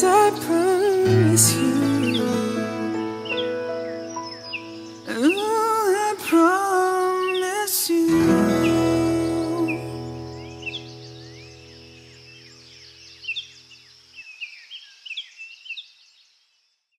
I promise you.